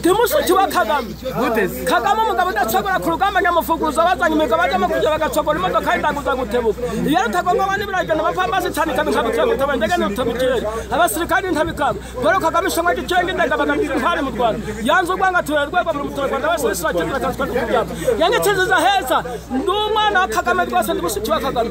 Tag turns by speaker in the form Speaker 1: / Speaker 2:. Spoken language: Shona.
Speaker 1: ndimusuthi wakhakama khakama mungabona tshakula
Speaker 2: khulu kamba nyamufukuluza wazanye mikabatamakuja vakatshakula imotoka indanguza kutebuka yerakhakamavanivilaena vafambasitshani kamikhavitekutea
Speaker 1: ndekenetabitheli avasirikali ntavikaka bolo khakama xongatitshengi ndenga vakatiphali mutwana yanzi ukuangathiwelikwekavlomtoekwanda vasisiratekilakaikatuyaa yangitshizizahesa
Speaker 3: ndumwana wakhakama tiwase ndimusuthi wakhakama